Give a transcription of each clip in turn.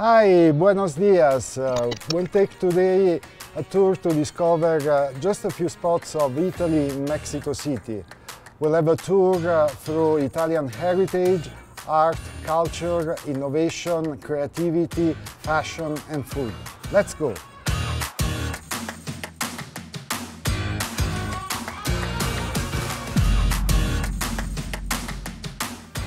Hi, buenos dias. Uh, we'll take today a tour to discover uh, just a few spots of Italy in Mexico City. We'll have a tour uh, through Italian heritage, art, culture, innovation, creativity, fashion and food. Let's go!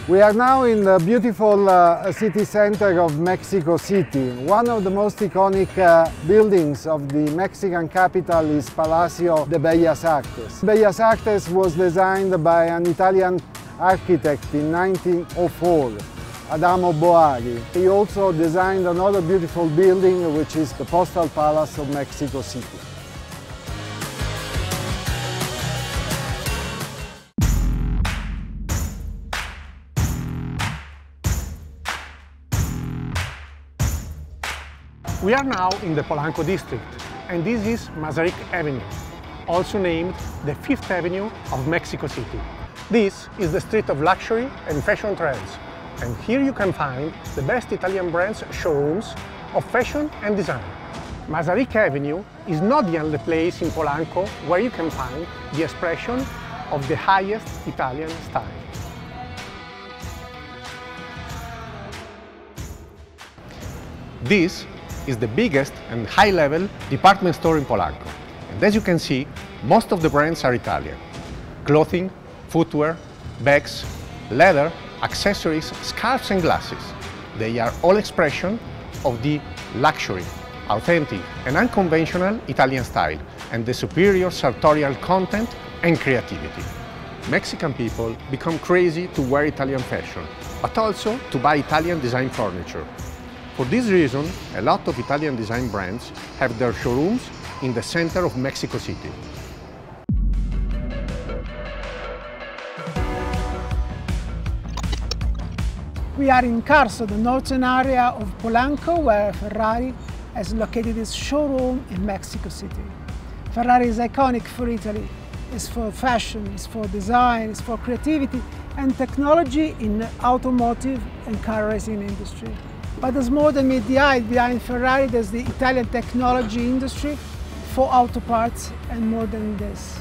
We are now in the beautiful uh, city center of Mexico City. One of the most iconic uh, buildings of the Mexican capital is Palacio de Bellas Artes. Bellas Artes was designed by an Italian architect in 1904, Adamo Boari. He also designed another beautiful building which is the Postal Palace of Mexico City. We are now in the Polanco district, and this is Masaryk Avenue, also named the Fifth Avenue of Mexico City. This is the street of luxury and fashion trends, and here you can find the best Italian brands showrooms of fashion and design. Masaryk Avenue is not the only place in Polanco where you can find the expression of the highest Italian style. This is the biggest and high-level department store in Polanco. And as you can see, most of the brands are Italian. Clothing, footwear, bags, leather, accessories, scarves and glasses. They are all expression of the luxury, authentic and unconventional Italian style and the superior sartorial content and creativity. Mexican people become crazy to wear Italian fashion, but also to buy Italian design furniture, for this reason, a lot of Italian design brands have their showrooms in the center of Mexico City. We are in Carso, the northern area of Polanco, where Ferrari has located its showroom in Mexico City. Ferrari is iconic for Italy. It's for fashion, it's for design, it's for creativity and technology in the automotive and car racing industry. But there's more than meet the eye. Behind Ferrari, there's the Italian technology industry for auto parts and more than this.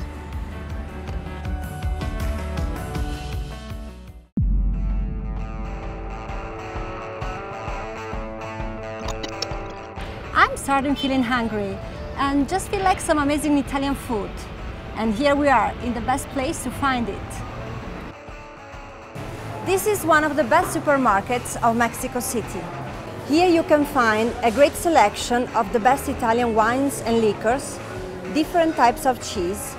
I'm starting feeling hungry and just feel like some amazing Italian food. And here we are, in the best place to find it. This is one of the best supermarkets of Mexico City. Here you can find a great selection of the best Italian wines and liquors, different types of cheese,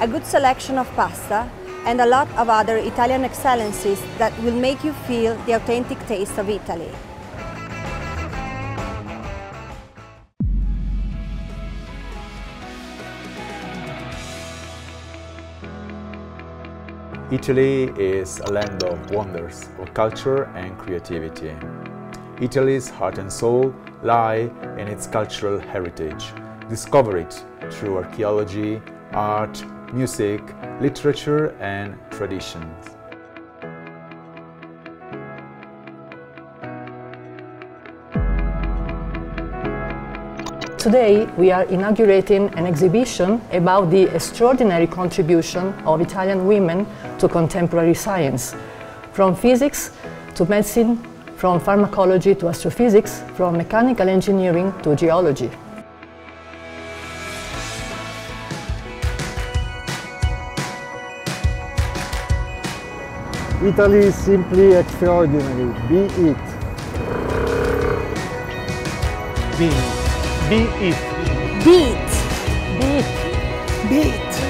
a good selection of pasta, and a lot of other Italian excellencies that will make you feel the authentic taste of Italy. Italy is a land of wonders, of culture and creativity. Italy's heart and soul lie in its cultural heritage. Discover it through archaeology, art, music, literature and traditions. Today we are inaugurating an exhibition about the extraordinary contribution of Italian women to contemporary science, from physics to medicine from pharmacology to astrophysics, from mechanical engineering to geology. Italy is simply extraordinary. Be it. Be, be it. Beat! Beat!